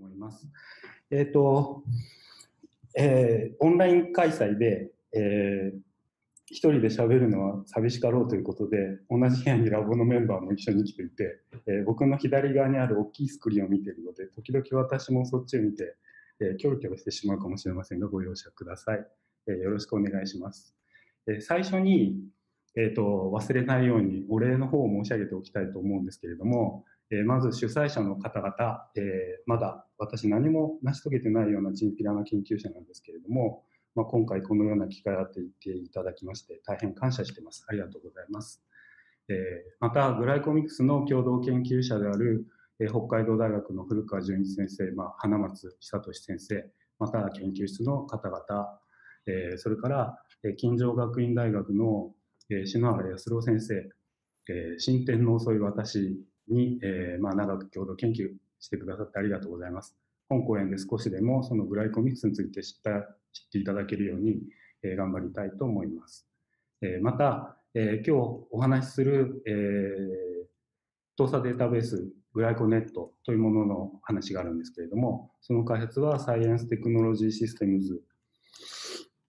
思います。えっ、ー、と、えー、オンライン開催で、えー、一人で喋るのは寂しかろうということで、同じ部屋にラボのメンバーも一緒に来ていて、えー、僕の左側にある大きいスクリーンを見ているので、時々私もそっちを見て、えー、キョロキョロしてしまうかもしれませんが、ご容赦ください。えー、よろしくお願いします。えー、最初に、えっ、ー、と、忘れないようにお礼の方を申し上げておきたいと思うんですけれども、え、まず主催者の方々、えー、まだ私何も成し遂げてないようなチンピラな研究者なんですけれども、まあ、今回このような機会をあって言っていただきまして大変感謝してます。ありがとうございます。えー、また、グライコミクスの共同研究者である、えー、北海道大学の古川純一先生、まあ、花松久俊先生、また研究室の方々、え、それから、え、金城学院大学の、え、篠原康郎先生、え、新天皇そういう私に、えーまあ、長く共同研究してくださってありがとうございます。本講演で少しでもそのグライコミックスについて知った知っていただけるように、えー、頑張りたいと思います。えー、また、えー、今日お話しする、え、動作データベースグライコネットというものの話があるんですけれども、その開発はサイエンステクノロジーシステムズ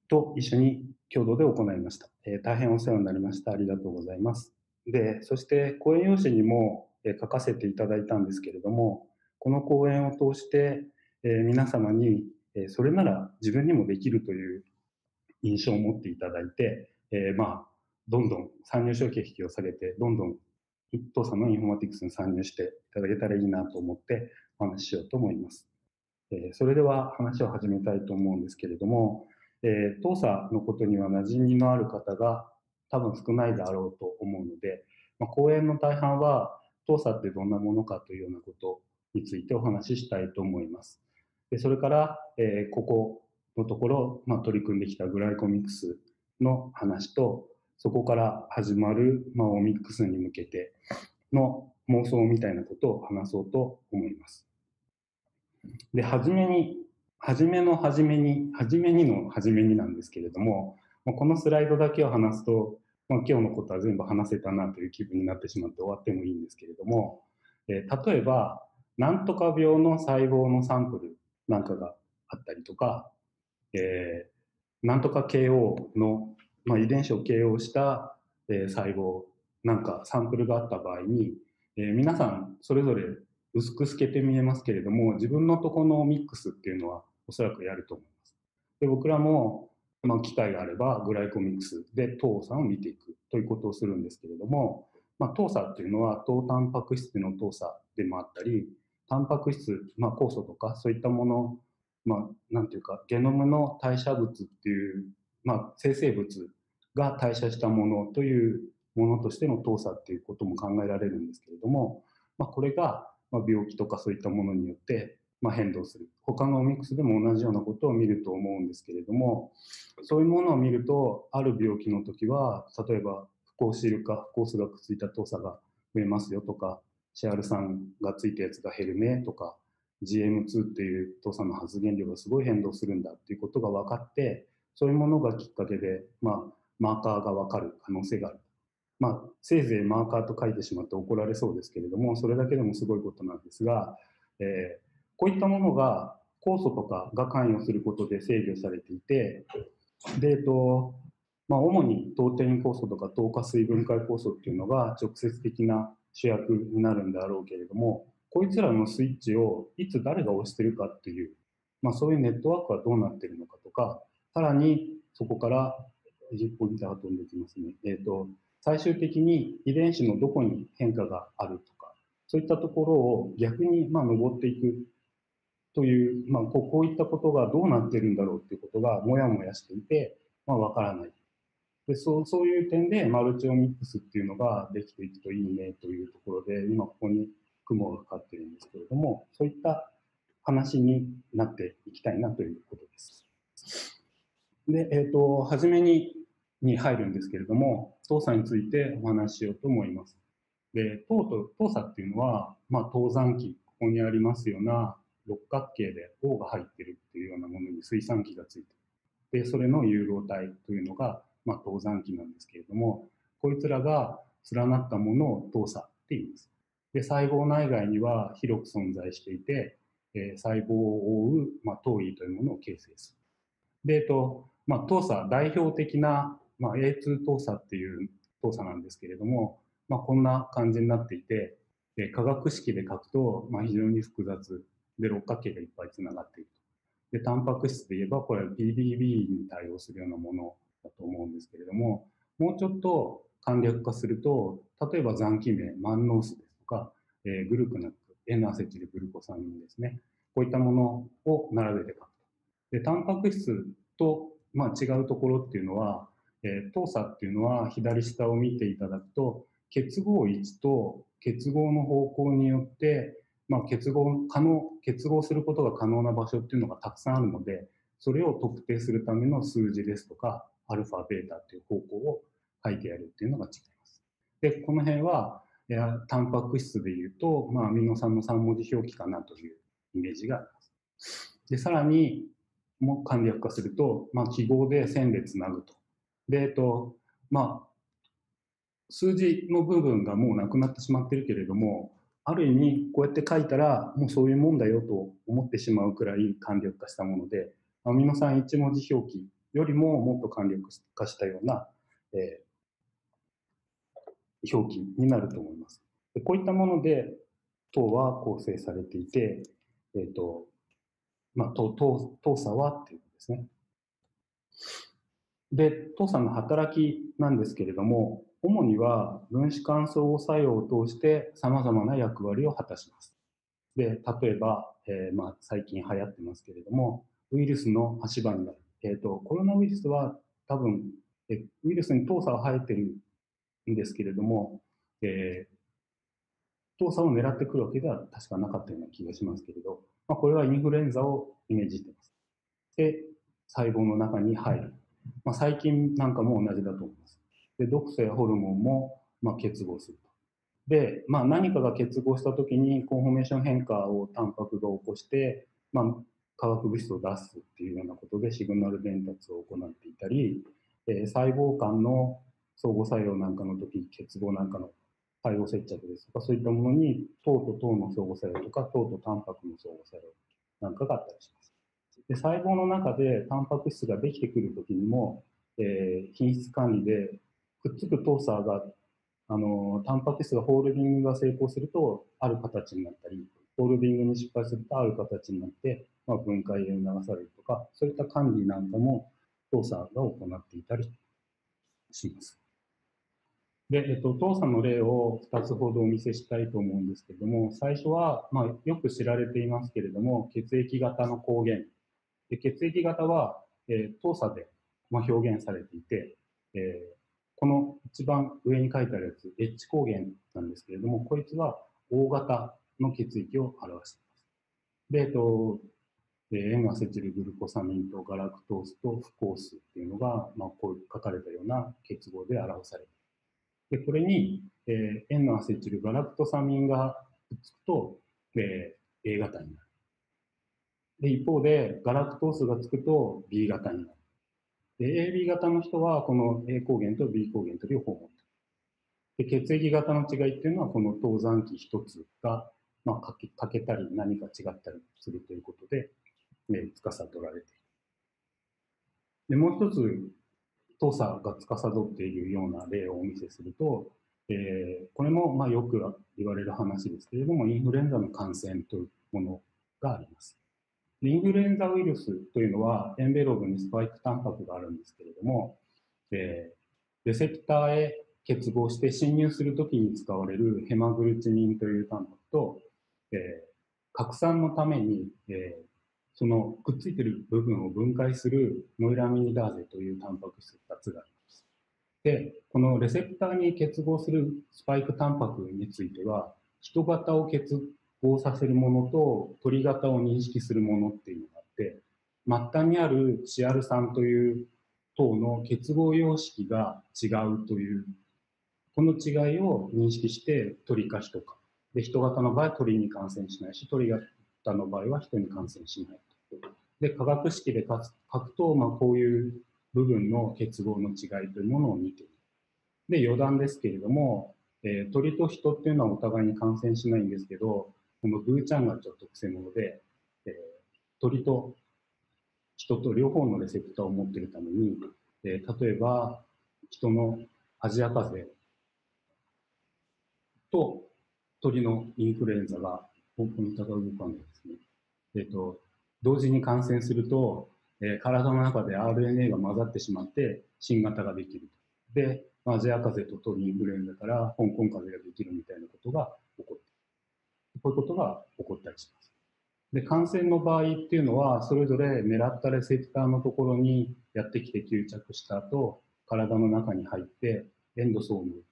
と一緒に共同で行いました。え、大変お世話になりました。ありがとうございます。で、そして講演用紙にも書かせていただいたんですけれども、この講演を通して、え皆様に、えそれなら自分にもできるという印象を持っていただいて、えまあ、どんどん参入障壁を下げて、どんどん当社のインフォマティクスに参入していただけたらいいなと思ってお話ししようと思います。えそれでは話を始めたいと思うんですけれども、え当社のことには馴染みのある方が多分少ないであろうと思うので、まあ、講演の大半は当社ってどんなものかというようなことについてお話ししたいと思います。でそれから、えー、ここのところ、まあ、取り組んできたグライコミックスの話と、そこから始まる、まあ、オミックスに向けての妄想みたいなことを話そうと思います。で、はじめに、はじめのはじめに、はじめにのはじめになんですけれども、このスライドだけを話すと、まあ、今日のことは全部話せたなという気分になってしまって終わってもいいんですけれども、えー、例えば、なんとか病の細胞のサンプルなんかがあったりとか、えー、なんとか KO の、まあ、遺伝子を KO した、えー、細胞なんかサンプルがあった場合に、えー、皆さんそれぞれ薄く透けて見えますけれども自分のとこのミックスっていうのはおそらくやると思います。で僕らもまあ、機会があればグライコミックスで糖鎖を見ていくということをするんですけれども、まあ、糖鎖っていうのは糖タンパク質の糖鎖でもあったりタンパク質、まあ、酵素とかそういったもの、まあ、なんていうかゲノムの代謝物っていう、まあ、生成物が代謝したものというものとしての糖鎖っていうことも考えられるんですけれども、まあ、これが病気とかそういったものによってまあ、変動する。他のオミックスでも同じようなことを見ると思うんですけれども、そういうものを見ると、ある病気の時は、例えば、不抗シールか不抗数がくっついた糖鎖が増えますよとか、シアル酸がついたやつが減るねとか、GM2 っていう糖鎖の発現量がすごい変動するんだっていうことが分かって、そういうものがきっかけで、まあ、マーカーが分かる可能性がある。まあ、せいぜいマーカーと書いてしまって怒られそうですけれども、それだけでもすごいことなんですが、えーこういったものが酵素とかが関与することで制御されていて、で、えっと、まあ、主に糖テイン酵素とか糖化水分解酵素っていうのが直接的な主役になるんであろうけれども、こいつらのスイッチをいつ誰が押してるかっていう、まあ、そういうネットワークはどうなってるのかとか、さらにそこから10ポイント飛んできますね。えっ、と、最終的に遺伝子のどこに変化があるとか、そういったところを逆にまあ登っていくという、まあ、こうこういったことがどうなってるんだろうっていうことがもやもやしていて、まあ、わからない。でそうそういう点でマルチオミックスっていうのができていくといいねというところで今ここに雲がかかってるんですけれどもそういった話になっていきたいなということです。で、えっ、ー、と、初めにに入るんですけれども、糖鎖についてお話ししようと思います。で、糖と、糖鎖っていうのは、まあ、糖山器、ここにありますような、六角形で O が入ってるっていうようなものに水酸基がついてでそれの誘導体というのが、まあ、糖山器なんですけれどもこいつらが連なったものを糖鎖って言います。で細胞内外には広く存在していてえー、細胞を覆う、まあ、糖位というものを形成する。で、えっと、まあ、糖鎖、代表的な、まあ、A2 糖鎖っていう糖鎖なんですけれども、まあ、こんな感じになっていて、えー、化学式で書くと、まあ、非常に複雑。で六角形がいっぱいつながっていると。で、タンパク質で言えば、これは PDB に対応するようなものだと思うんですけれども、もうちょっと簡略化すると、例えば残機名、マンノースですとか、えー、グルクナック、N アセチルグルコサミンですね。こういったものを並べて書くと。で、タンパク質と、まあ、違うところっていうのは、えー、糖鎖っていうのは左下を見ていただくと、結合位置と結合の方向によって、まあ、結合可能結合することが可能な場所っていうのがたくさんあるのでそれを特定するための数字ですとかアルファベータっていう方向を書いてやるっていうのが違います。でこの辺はタンパク質でいうと、まあ、アミノ酸の3文字表記かなというイメージがあります。でさらにも簡略化すると、まあ、記号で線でつなぐと。で、えっとまあ、数字の部分がもうなくなってしまってるけれども、ある意味こうやって書いたらもうそういうもんだよと思ってしまうくらい簡略化したもので、アミノ酸一文字表記よりももっと簡略化したような、えー、表記になると思います。こういったもので糖は構成されていて、えっ、ー、と、まあ、糖、糖、糖鎖はっていうことですね。で、糖鎖の働きなんですけれども、主には分子間相互作用を通して様々な役割を果たします。で、例えば、えー、まあ、最近流行ってますけれども、ウイルスの足場になる。えっ、ー、と、コロナウイルスは多分、えウイルスに糖鎖は生えてるんですけれども、えー、糖鎖を狙ってくるわけでは確かなかったような気がしますけれど、まあ、これはインフルエンザをイメージしてます。で、細胞の中に入る。まあ、細菌なんかも同じだと思います。で毒素やホルモンも、まあ、結合すると。で、まあ、何かが結合した時にコンフォメーション変化をタンパクが起こして、まあ、化学物質を出すっていうようなことでシグナル伝達を行っていたり、えー、細胞間の相互作用なんかの時結合なんかの対応接着ですとかそういったものに糖と糖の相互作用とか糖とタンパクの相互作用なんかがあったりします。で細胞の中でタンパク質ができてくる時にも、えー、品質管理でくっつくトーサーが、あの、タンパク質がホールディングが成功すると、ある形になったり、ホールディングに失敗するとある形になって、まあ、分解へ流されるとか、そういった管理なんかもトーサーが行っていたりします。で、えっと、当社の例を2つほどお見せしたいと思うんですけれども、最初は、まあ、よく知られていますけれども、血液型の抗原。で血液型は、えー、当社で、まあ、表現されていて、えー、この一番上に書いてあるやつ、H 抗原なんですけれども、こいつは O 型の血液を表しています。で、えっと、N アセチルグルコサミンとガラクトースと不抗数っていうのが、まあ、こう書かれたような結合で表されている。で、これに、えー、N アセチルガラクトサミンがくっつくと、えー、A 型になる。で、一方で、ガラクトースがつくと B 型になる。で、AB 型の人はこの A 抗原と B 抗原と両方持ってる。で、血液型の違いっていうのはこの等残機一つが、まあ、かけたり何か違ったりするということで、ね、司られている。で、もう一つ、当差が司っているような例をお見せすると、えー、これもまあよく言われる話ですけれども、インフルエンザの感染というものがあります。インフルエンザウイルスというのは、エンベログにスパイクタンパクがあるんですけれども、えー、レセプターへ結合して侵入するときに使われるヘマグルチニンというタンパクと、えー、拡散のために、えー、そのくっついてる部分を分解するノイラミニダーゼというタンパク質2つがあります。で、このレセプターに結合するスパイクタンパクについては、人型を結合させるものと鳥型を認識するものっていうのがあって、末端にある CR3 という糖の結合様式が違うという、この違いを認識して鳥か人か。で、人型の場合は鳥に感染しないし、鳥型の場合は人に感染しない。で、化学式で書くと、まあ、こういう部分の結合の違いというものを見ている。で、余談ですけれども、えー、鳥と人っていうのはお互いに感染しないんですけど、このブーちゃんがちょっと癖者で、鳥と人と両方のレセプターを持っているために、えー、例えば人のアジア風邪と鳥のインフルエンザが本当にが動かないですね。えっ、ー、と、同時に感染すると、えー、体の中で RNA が混ざってしまって新型ができる。で、アジア風邪と鳥インフルエンザから香港風邪ができるみたいなことが起こってこういうことが起こったりします。で、感染の場合っていうのは、それぞれ狙ったレセプターのところにやってきて吸着した後、体の中に入って、エンドソーム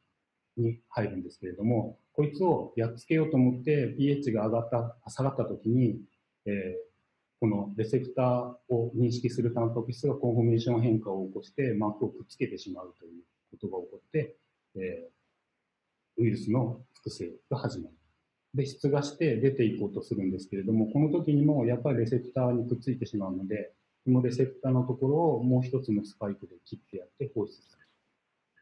に入るんですけれども、こいつをやっつけようと思って pH が上がった、下がった時に、えー、このレセプターを認識するタンパク質がコンフォメーション変化を起こして膜をくっつけてしまうということが起こって、えー、ウイルスの複製が始まる。で、出芽して出ていこうとするんですけれども、この時にもやっぱりレセプターにくっついてしまうので、このレセプターのところをもう一つのスパイクで切ってやって放出す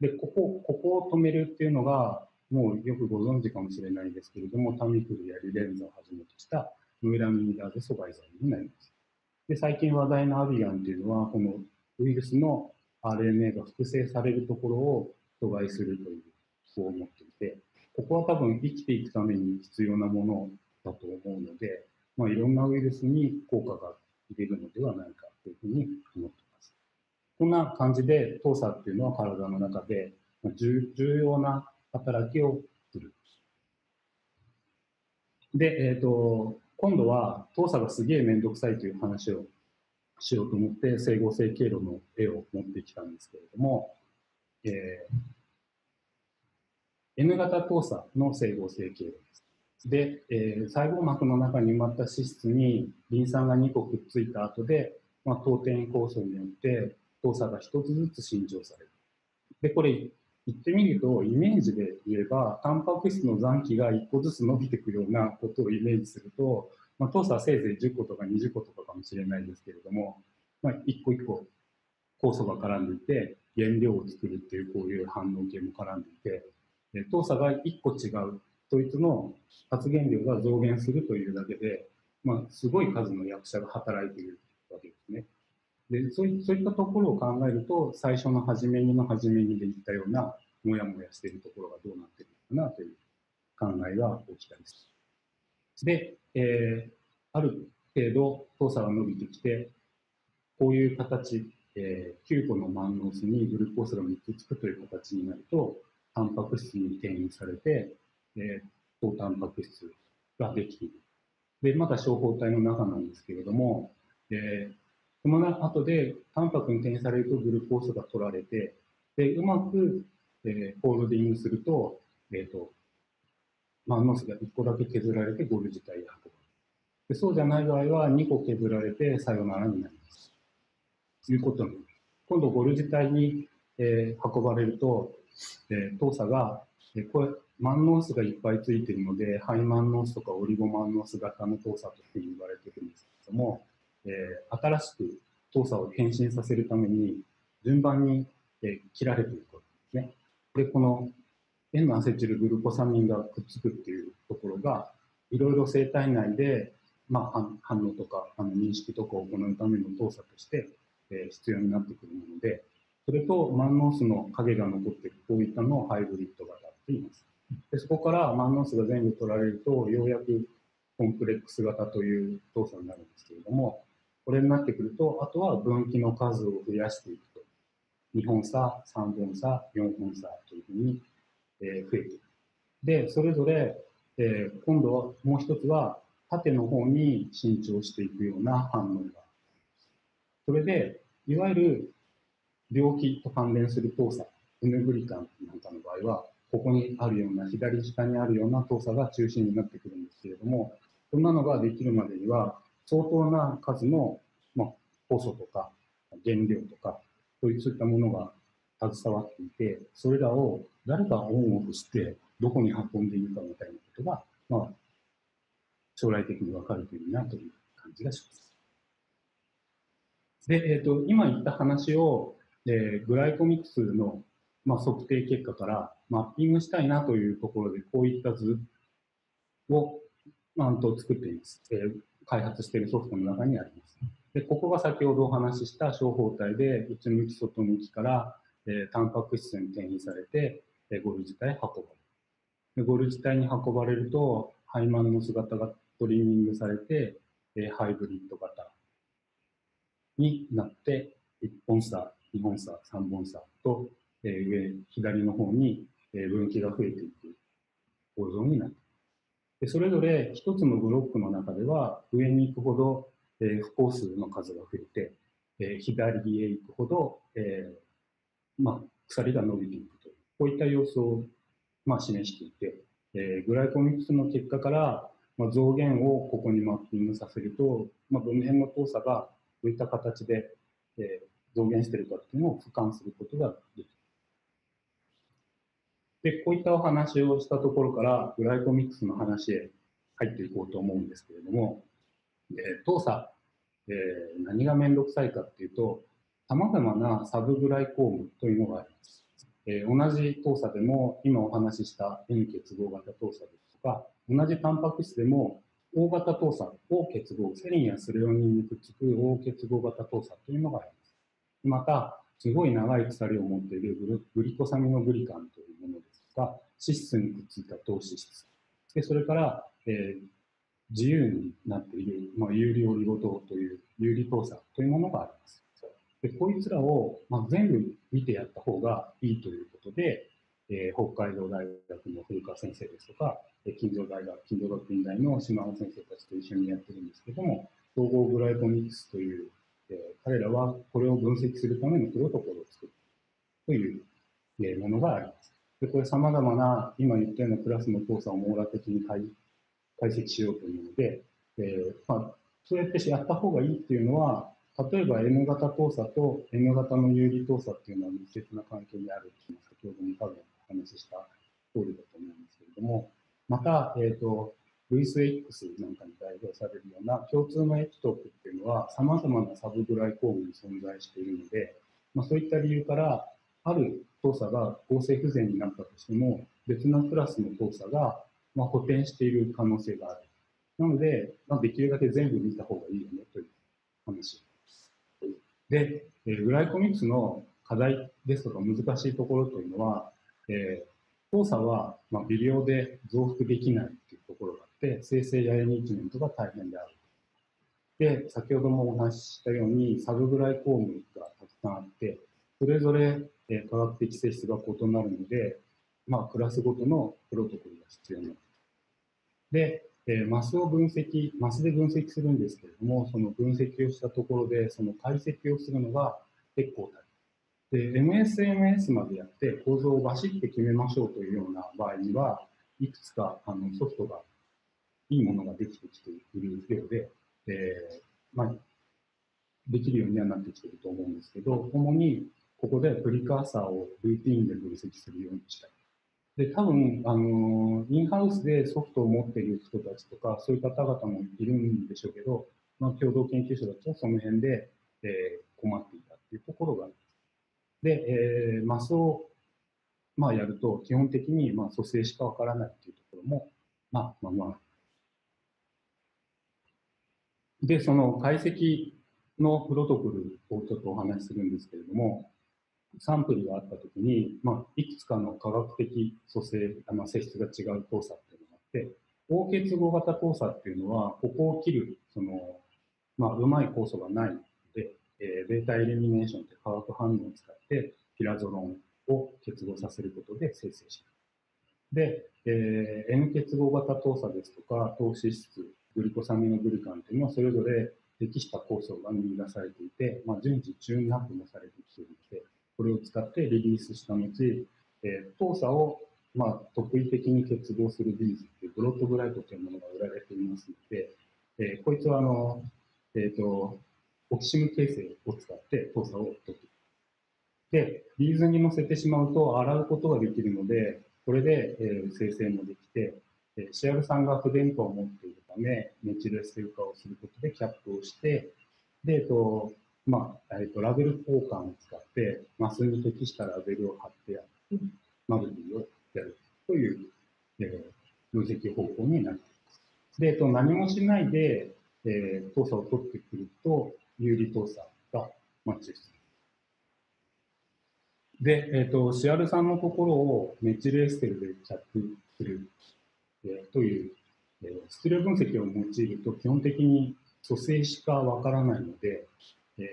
る。で、ここ、ここを止めるっていうのが、もうよくご存知かもしれないですけれども、タミフルやリレンザをはじめとしたムーラミンダーゼ阻害剤になります。で、最近話題のアビガンっていうのは、このウイルスの RNA が複製されるところを阻害するという方を持っていて、ここは多分生きていくために必要なものだと思うので、まあ、いろんなウイルスに効果が出るのではないかというふうに思っています。こんな感じで、糖鎖っていうのは体の中で重要な働きをする。で、えっ、ー、と、今度は糖鎖がすげえめんどくさいという話をしようと思って整合性経路の絵を持ってきたんですけれども、えー N 型糖鎖の整合性経路です。で、えー、細胞膜の中に埋まった脂質にリン酸が2個くっついた後で、まあ、当転酵素によって糖鎖が1つずつ伸長される。で、これ言ってみると、イメージで言えば、タンパク質の残機が1個ずつ伸びていくようなことをイメージすると、まあ、糖鎖はせいぜい10個とか20個とかかもしれないですけれども、まあ、1個1個酵素が絡んでいて、原料を作るっていうこういう反応系も絡んでいて、糖鎖が1個違う、そいつの発現量が増減するというだけで、まあ、すごい数の役者が働いているわけですね。でそういそういったところを考えると、最初の初めにの初めにで言ったような、もやもやしているところがどうなっているのかなという考えが起きたりする。で、えー、ある程度、糖鎖が伸びてきて、こういう形、えー、9個のマンノースにグルコースが3つつくという形になると、タンパク質に転移されて、えー、高タンパク質ができている。で、まだ小胞体の中なんですけれども、えー、その後でタンパクに転移されるとグルコースが取られて、で、うまく、えー、ホールディングすると、えっ、ー、と、マンモスが1個だけ削られてゴル自体で運ぶ。でそうじゃない場合は2個削られてさよならになります。ということに今度ゴル自体に、えー、運ばれると、えー、糖鎖が、えー、これ、マンノースがいっぱいついているので、ハイマンノースとかオリゴマンノース型の糖鎖というふうに言われているんですけれども、えー、新しく糖鎖を変身させるために、順番に、え、切られていくことですね。で、この N アセチルグルコサミンがくっつくっていうところが、いろいろ生体内で、まあ、反応とかあの認識とかを行うための糖鎖として、えー、必要になってくるもので、それとマンノースの影が残っている、こういったのをハイブリッド型って言います。でそこからマンノースが全部取られると、ようやくコンプレックス型という動作になるんですけれども、これになってくると、あとは分岐の数を増やしていくと。2本差、3本差、4本差というふうに、え増えていく。で、それぞれ、え、今度はもう一つは、縦の方に伸長していくような反応が。それで、いわゆる病気と関連する糖鎖、N グリカンなんかの場合は、ここにあるような、左下にあるような糖鎖が中心になってくるんですけれども、そんなのができるまでには、相当な数の、まあ、酵素とか原料とか、そういったものが携わっていて、それらを誰がオンオフして、どこに運んでいるかみたいなことが、まあ、将来的に分かるといいなという感じがします。で、えっ、ー、と、今言った話を、で、グライコミックスの、まあ、測定結果からマッピングしたいなというところで、こういった図を、あ、と作っています。えー、開発しているソフトの中にあります。で、ここが先ほどお話しした小胞体で、内向き外向きから、えー、タンパク質に転移されて、えー、ゴル自体運ばれる。でゴル自体に運ばれると、ハイマンの姿がトリミングされて、えー、ハイブリッド型になって、1本差、2本差、3本差と、えー、上、左の方に、えー、分岐が増えていく構造になってでそれぞれ一つのブロックの中では上に行くほど、えー、不幸数の数が増えて、えー、左へ行くほど、えーまあ、鎖が伸びていくというこういった様子を、まあ、示していて、えー、グライコミックスの結果から、まあ、増減をここにマッピングさせると、まあ、分娩の動作がどういった形で、えー、増減してるかっていうのを俯瞰することができる。で、こういったお話をしたところから、グライコミックスの話へ入っていこうと思うんですけれども、えー、動作、えー、何がめんどくさいかっていうと、様々なサブグライコームというのがあります。えー、同じ動作でも、今お話しした N 結合型動作ですとか、同じタンパク質でも、大型動作、O 結合、セリンやスレオニンにくっつく O 結合型動作というのがあります。また、すごい長い鎖を持っているグリコサミノグリカンというものですとか、脂質にくっついた糖脂質。で、それから、えー、自由になっている、まあ、有利オリゴ糖という有利糖鎖というものがあります。で、こいつらを、まあ、全部見てやった方がいいということで、えー、北海道大学の古川先生ですとか、えー、近所大学、近所学院大の島尾先生たちと一緒にやってるんですけども、統合グライコミックスという、彼らはこれを分析するためのプロトコルを作るという、えー、ものがあります。で、これ様々な今言ったようなクラスの動作を網羅的に解解析しようというので、えー、まあ、そうやってやった方がいいっていうのは、例えば N 型動作と N 型の有利動作っていうのは密接な関係にあるっていうのは先ほども多分お話しした通りだと思うんですけれども、また、えっ、ー、と、ルイス X なんかに代表されるような共通のエピトープっていうのは様々なサブグライコームに存在しているので、まあ、そういった理由からある動作が合成不全になったとしても別のクラスの動作がま補填している可能性がある。なので、まあ、できるだけ全部見た方がいいよねという話。で、えグライコミックスの課題ですとか難しいところというのは、えー、動作はま微量で増幅できないというところがって生成やヤニーチメントが大変である。で、先ほどもお話ししたように、サブグライコームがたくさんあって、それぞれ、え科学的性質が異なるので、まあ、クラスごとのプロトコルが必要になってで、え、マスを分析、マスで分析するんですけれども、その分析をしたところで、その解析をするのが結構大変。で、MSMS までやって構造をバシッて決めましょうというような場合には、いくつかあのソフトがいいものができてきているようで、えー、まあ、できるようにはなってきていると思うんですけど、主にここでプリカーサーをルーティンで分析するようにしたい。で、多分、あの、インハウスでソフトを持っている人たちとか、そういう方々もいるんでしょうけど、まあ、共同研究者たちはその辺で、えー、困っていたっていうところがあります。で、えー、マスを、まあ、やると、基本的に、まあ、蘇生しかわからないっていうところも、まあ、まあまあ、で、その解析のプロトコルをちょっとお話しするんですけれども、サンプルがあったときに、まあ、いくつかの科学的組成、まあ、性質が違う交差っていうのがあって、応結合型交差っていうのは、ここを切る、その、まあ、うまい酵素がないので、えー、ベータエリミネーションという化学反応を使って、ピラゾロンを結合させることで生成します。で、えー、N 結合型糖鎖ですとか、糖脂質グリコサミノグリカンというのはそれぞれ適した酵素が見出されていて、まあ、順次チューンアップもされてきていて、これを使ってリリースした後、えー、糖鎖をまあ特異的に結合するビーズというブロッドグライトというものが売られていますので、えー、こいつはあの、えっ、ー、と、オキシム形成を使って糖鎖を解く。で、ビーズに乗せてしまうと洗うことができるので、これで、えー、生成もできて、えー、シアル酸が不電荷を持っているめ、メチルエステル化をすることでキャップをして、で、えっと、まあ、えっと、ラベル交換を使って、マスに適したラベルを貼ってやって、マルティをやるという、えー、分析方法になっています。で、えっと、何もしないで、えー、動作を取ってくると、有利動作がマッチする。で、えっ、ー、と、シアルさんのところをメチルエステルでチャックする、えー、という、質量分析を用いると基本的に組成しかわからないので、えー、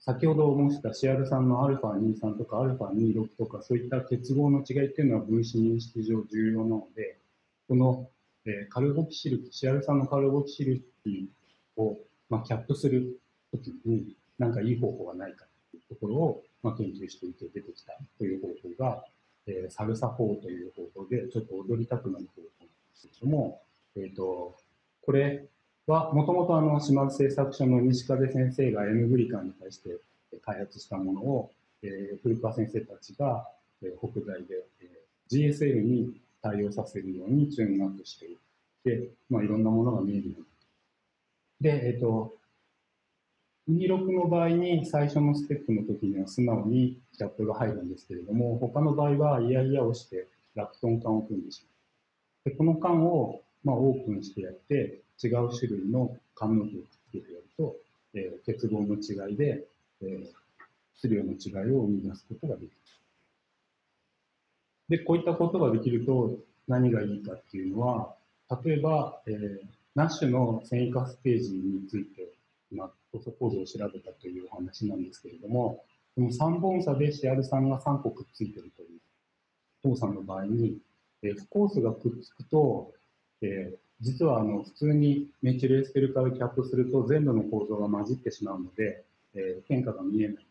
先ほど申したシアルさんの α23 とか α26 とかそういった結合の違いっていうのは分子認識上重要なので、この、えー、カルボキシルシアルさんのカルボキシルを、まあ、キャップするときに何かいい方法がないかというところを、まあ、研究していて出てきたという方法が、えー、サルサ法という方法でちょっと踊りたくなる方法なんですけども、えっ、ー、と、これはもともとあの島津製作所の西風先生が N グリカンに対して開発したものを、えー、古川先生たちが、えー、北大で、えー、GSL に対応させるようにチューンアップしていって、まあ、いろんなものが見えるようになった。で、えっ、ー、と、26の場合に最初のステップの時には素直にキャップが入るんですけれども、他の場合はイヤイヤをしてラクトン管を組んでしまう。でこの管をまあオープンしてやって、違う種類の髪の毛をくっつけてやると、えー、結合の違いで、えー、質量の違いを生み出すことができる。で、こういったことができると何がいいかっていうのは、例えば、えー、ナッシュの繊維化ステージについて、まあ、構造構造を調べたというお話なんですけれども、この3本差でシアル酸が3個くっついてるという動作の場合に、えー、不コースがくっつくと、えー、実はあの普通にメチルエステル化でキャップすると全部の構造が混じってしまうので、えー、変化が見えない。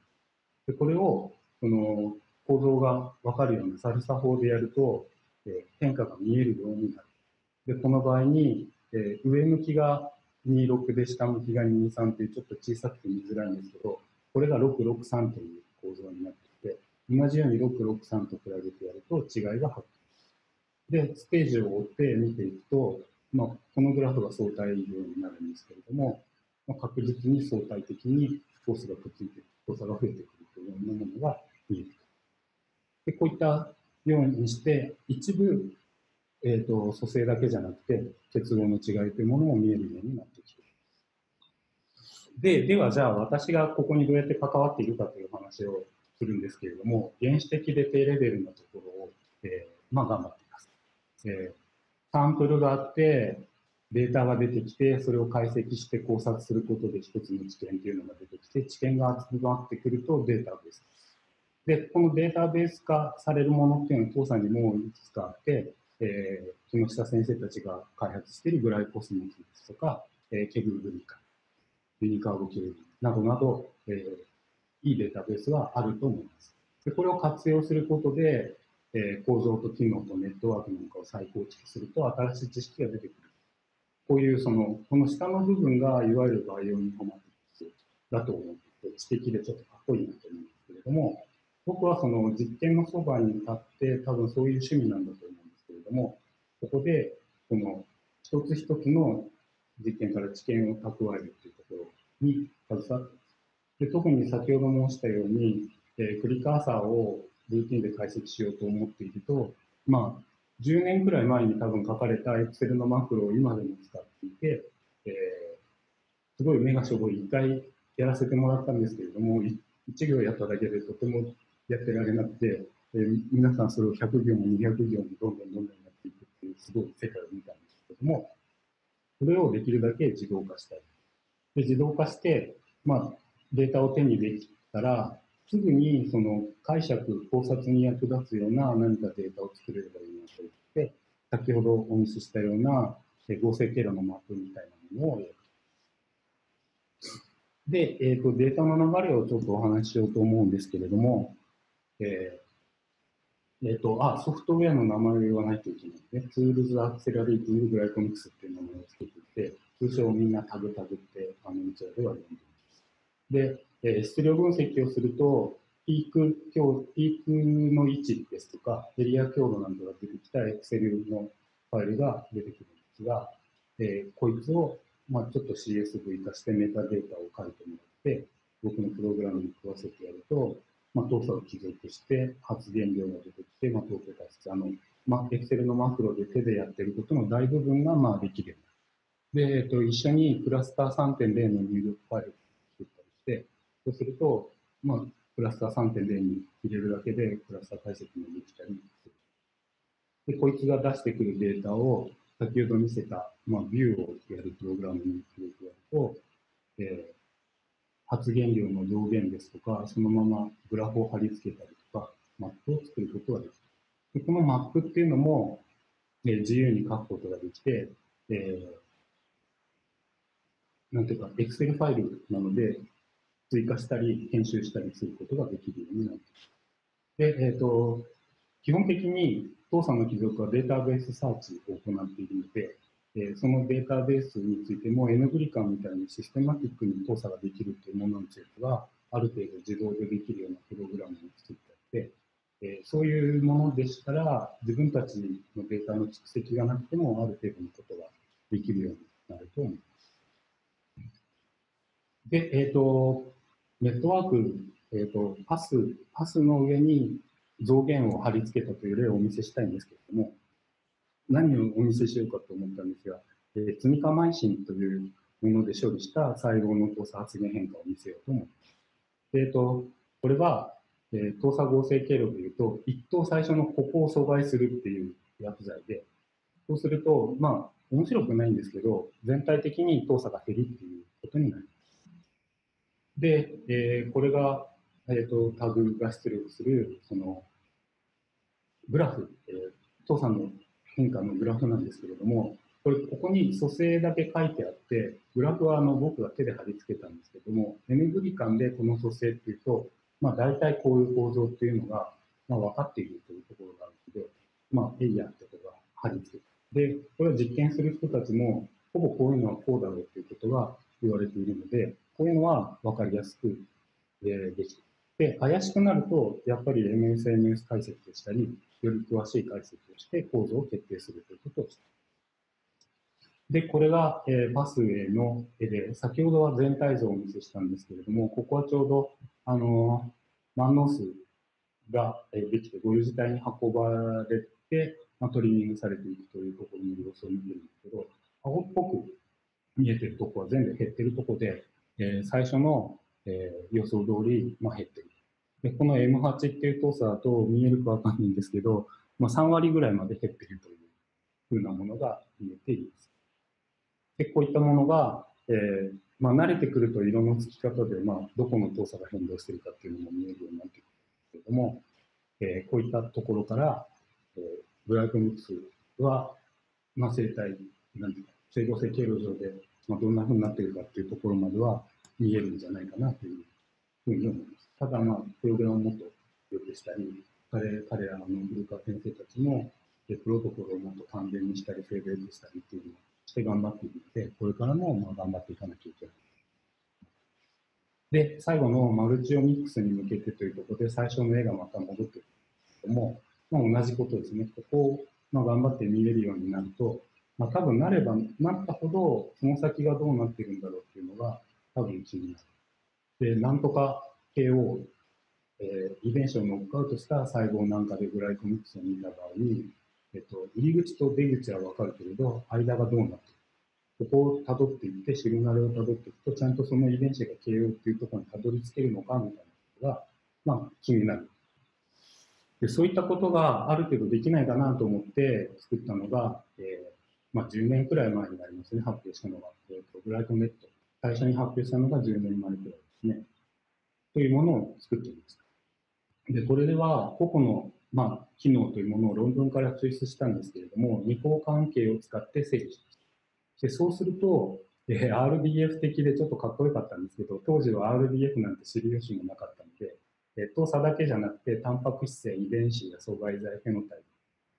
でこれをその構造が分かるようなサルサ法でやると、えー、変化が見えるようになる。でこの場合に、えー、上向きが26で下向きが23というちょっと小さくて見づらいんですけど、これが663という構造になっていて、同じように663と比べてやると違いが発見で、ステージを追って見ていくと、まあ、このグラフが相対量になるんですけれども、まあ、確実に相対的にフォースがくっついて、太さが増えてくるというようなものが見えてくる。で、こういったようにして、一部、えっ、ー、と、組成だけじゃなくて、結合の違いというものも見えるようになってきて。で、ではじゃあ私がここにどうやって関わっているかという話をするんですけれども、原子的で低レベルのところを、えー、まあ頑張っています。えー、サンプルがあって、データが出てきて、それを解析して考察することで一つの知見というのが出てきて、知見が集まってくるとデータベース。で、このデータベース化されるものっていうのは当社にもういくつかあって、えー、木下先生たちが開発しているグライコスモスですとか、えー、 KEGG GLYCAN、UniCarbKB などなど、えー、いいデータベースはあると思います。でこれを活用することで、えー、構造と機能とネットワークなんかを再構築すると新しい知識が出てくる。こういうその、この下の部分がいわゆるバイオインフォマティクスだと思って、知的でちょっとかっこいいなと思うんですけれども、僕はその実験のそばに立って多分そういう趣味なんだとども、ここでこの一つ一つの実験から知見を蓄えるというところに携わってで特に先ほど申したように、えー、クリカーサーをルーティンで解析しようと思っていると、まあ、10年くらい前に多分書かれた Excel のマクロを今でも使っていて、えー、すごい目がしょぼい。一回やらせてもらったんですけれども、1行やっただけでとてもやってられなくて、えー、皆さんそれを100行も200行もどんどんどんどんいくっていうすごい世界を見たんですけども、それをできるだけ自動化したい。で自動化して、まあ、データを手にできたら、すぐにその解釈、考察に役立つような何かデータを作れればいいなと言って、先ほどお見せしたような合成経路のマップみたいなものをやる。で、えーと、データの流れをちょっとお話ししようと思うんですけれども、えーえーと、あ、ソフトウェアの名前を言わないといけないね。ツールズアクセラレーティンググライコミックスっていう名前をつけていて、通称みんなタグタグってあのうちらでは呼んでいます。で、えー、質量分析をすると、ピーク強、ピークの位置ですとか、エリア強度などが出てきた Excel のファイルが出てくるんですが、えー、こいつを、まあ、ちょっと CSV 化してメタデータを書いてもらって、僕のプログラムに食わせてやると、まあ、動作を記録して、発言量が出てきて、まあ、統計化して、あの、まあ、Excel のマクロで手でやってることの大部分が、まあ、できるようになる。で、えっと、一緒にクラスター3.0の入力ファイルを作ったりして、そうすると、まあ、クラスター3.0に入れるだけでクラスター解析もできたりする。で、こいつが出してくるデータを先ほど見せた、まあ、ビューをやるプログラムに入れてやると、えー、発言量の上限ですとか、そのままグラフを貼り付けたりとか、マップを作ることができる。でこのマップっていうのも、え、自由に書くことができて、えー、なんていうか、Excel ファイルなので、追加したり、編集したりすることができるようになっている。で、えっ、ー、と、基本的に当社の貴族はデータベースサーチを行っているので、えそのデータベースについても N グリカンみたいにシステマティックに操作ができるというものについては、ある程度自動でできるようなプログラムを作ってあって、えそういうものでしたら、自分たちのデータの蓄積がなくても、ある程度のことができるようになると思います。で、えっ、ー、と、ネットワーク、えっ、ー、と、パス、パスの上に増減を貼り付けたという例をお見せしたいんですけれども、何をお見せしようかと思ったんですが、えー、積みかまいしというもので処理した細胞の動作発現変化を見せようと思います。えっ、ー、と、これは、えー、動作合成経路でいうと、一等最初のここを阻害するっていう薬剤で、そうすると、まあ、面白くないんですけど、全体的に動作が減るっていうことになります。で、えー、これが、えーと、タグが出力する、その、グラフ、えー、父さんの変化のグラフなんですけれども、これ、ここに組成だけ書いてあって、グラフはあの僕が手で貼り付けたんですけども、N グリ間でこの組成っていうと、まあ大体こういう構造っていうのが、まあ分かっているというところがあるので、まあエイヤーってことが貼り付けで、これを実験する人たちも、ほぼこういうのはこうだろうということが言われているので、こういうのは分かりやすく、えできる。で、怪しくなると、やっぱり MSMS 解析をしたり、より詳しい解析をして構造を決定するということをしてで、これが、えー、パスウェイの絵で、先ほどは全体像をお見せしたんですけれども、ここはちょうど、あのー、万能数ができて、ゴル自体に運ばれて、まあ、トリミングされていくというところの様子を見てるんですけど、青っぽく見えてるところは全部減ってるところで、えー、最初の、えー、予想通り、まあ、減ってる。で、この M8 っていう動作だと見えるかわかんないんですけど、まあ、3割ぐらいまで減ってるというふうなものが見えています。で、こういったものが、えー、まあ、慣れてくると色の付き方で、まあ、どこの動作が変動しているかっていうのも見えるようになってくるんですけれども、えー、こういったところから、えー、ブライトミックスは、まあ、生体、なんていうか、整合性経路上で、まあ、どんなふうになっているかっていうところまでは見えるんじゃないかなというふうに思います。ただ、まあ、プログラムをもっと良くしたり、彼彼らのブルカ先生たちも、プロトコルをもっと完全にしたり、フェードエッジしたりっていうのをして頑張っていって、これからもまあ頑張っていかなきゃいけない。で、最後のマルチオミックスに向けてというところで、最初の絵がまた戻ってくるんですけども、まあ、同じことですね。ここをまあ頑張って見れるようになると、まあ、多分なればなったほど、その先がどうなってるんだろうっていうのが多分気になる。で、なんとか KO、えー、遺伝子をノックアウトした細胞なんかでグライコミックスを見た場合に、えっと、入り口と出口はわかるけれど、間がどうなってここを辿っていって、シグナルを辿っていくと、ちゃんとその遺伝子が形容っていうところにたどり着けるのかみたいなことが、まあ、気になる。でそういったことがある程度できないかなと思って作ったのが、えーまあ、10年くらい前になりますね、発表したのが。えーと、ブライトネット。最初に発表したのが10年前くらいですね。というものを作っていました。で、これでは、個々のまあ、機能というものを論文から抽出したんですけれども、二項関係を使って整理しました。でそうすると、えー、RDF 的でちょっとかっこよかったんですけど、当時は RDF なんて知る由もなかったので、えー、動作だけじゃなくて、タンパク質や遺伝子や阻害剤、フェノタイ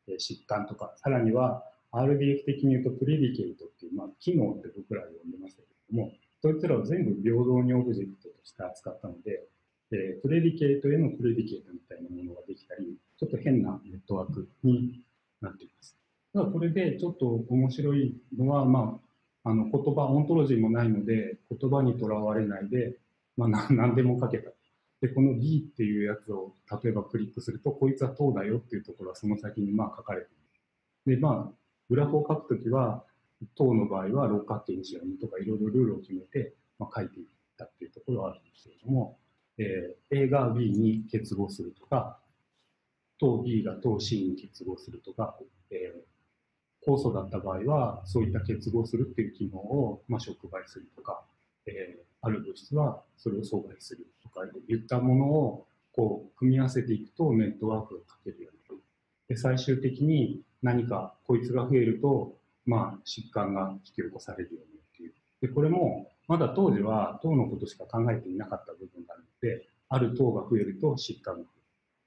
プ、えー、疾患とか、さらには RDF 的に言うとプレディケイトっていう、まあ、機能って僕ら呼んでましたけれども、そいつらを全部平等にオブジェクトとして扱ったので、えー、プレディケイトへのプレディケイトみたいなものができたり、ちょっと変なネットワークになっています。ただこれでちょっと面白いのは、まあ、あの言葉、オントロジーもないので、言葉にとらわれないで、まあ、何でも書けた。で、この D っていうやつを例えばクリックすると、こいつは等だよっていうところはその先にまあ書かれている。で、まあ、グラフを書くときは、糖の場合は六角形にしようとかいろいろルールを決めて、まあ、書いていったっていうところはあるんですけれども、えー、A が B に結合するとか、糖 B が糖 C に結合するとか、えー、酵素だった場合はそういった結合するっていう機能を、まあ、触媒するとか、えー、ある物質はそれを阻害するとかいったものをこう組み合わせていくとネットワークが書けるようになる。で最終的に何かこいつが増えると、まあ、疾患が引き起こされるようにっていう。でこれもまだ当時は糖のことしか考えていなかった部分があるのである糖が増えると疾患が増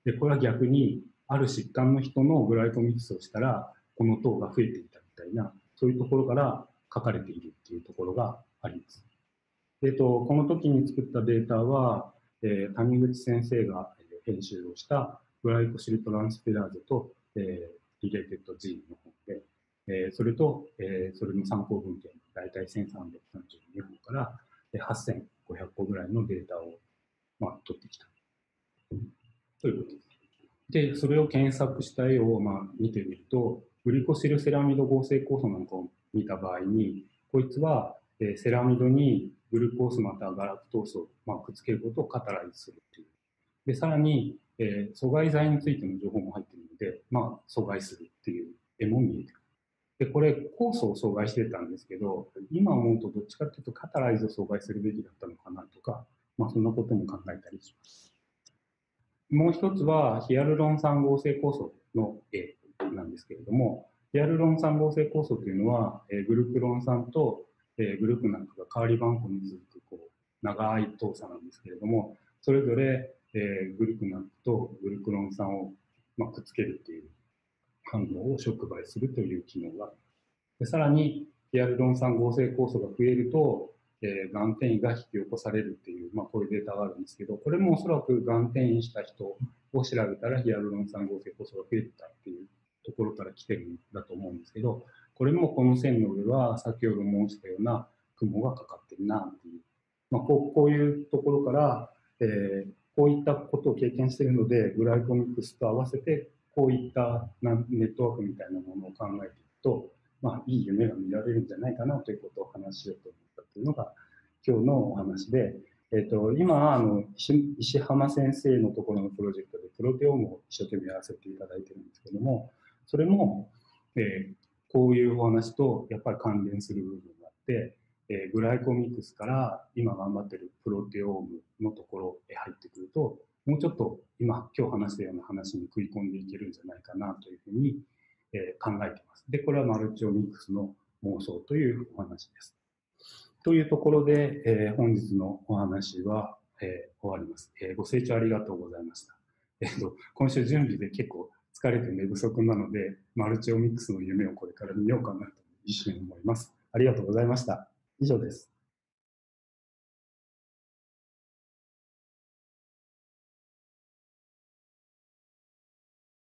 える。でこれは逆にある疾患の人のグライコミクスをしたらこの糖が増えていたみたいなそういうところから書かれているっていうところがあります。えっと、この時に作ったデータは、えー、谷口先生が編集をした glycosyltransferase と、えー、 related gene の本で、えー、それと、えー、それの参考文献、大体1332本から、8500個ぐらいのデータを、まあ、取ってきた。ということです。で、それを検索した絵を、まあ、見てみると、グリコシルセラミド合成酵素なんかを見た場合に、こいつは、えー、セラミドにグルコースまたはガラクトースを、まあ、くっつけることをカタライズするっていう。で、さらに、えー、阻害剤についての情報も入っているので、まあ、阻害するっていう絵も見えてくる。で、これ、酵素を阻害してたんですけど、今思うとどっちかっていうとカタライズを阻害するべきだったのかなとか、まあ、そんなことも考えたりします。もう一つは、ヒアルロン酸合成酵素の絵なんですけれども、ヒアルロン酸合成酵素というのは、え、グルクロン酸とえ、グループなんかが代わり番号に続くこう長い動作なんですけれども、それぞれ、え、グルクナンとグルクロン酸を、ま、くっつけるという反応を触媒するという機能がある。でさらに、ヒアルロン酸合成酵素が増えると、えー、がん転移が引き起こされるっていう、まあ、こういうデータがあるんですけど、これもおそらくがん転移した人を調べたらヒアルロン酸合成酵素が増えたっていうところから来てるんだと思うんですけど、これもこの線の上は先ほど申したような雲がかかってるなっていう、まあ、こうこういうところから、えー、こういったことを経験しているのでグライコミックスと合わせてこういったネットワークみたいなものを考えていくと、まあ、いい夢が見られるんじゃないかなということを話しようと思ったというのが今日のお話で、えーと、今あの石浜先生のところのプロジェクトでプロテオームを一生懸命やらせていただいてるんですけどもそれも、えー、こういうお話とやっぱり関連する部分があって、えー、グライコミックスから今頑張ってるプロテオームのところへ入ってくると、もうちょっと今、今日話したような話に食い込んでいけるんじゃないかなというふうに、え、考えています。で、これはマルチオミックスの妄想というお話です。というところで、えー、本日のお話は、えー、終わります、えー。ご清聴ありがとうございました。えっ、と、今週準備で結構疲れて寝不足なので、マルチオミックスの夢をこれから見ようかなと一瞬思います。ありがとうございました。以上です。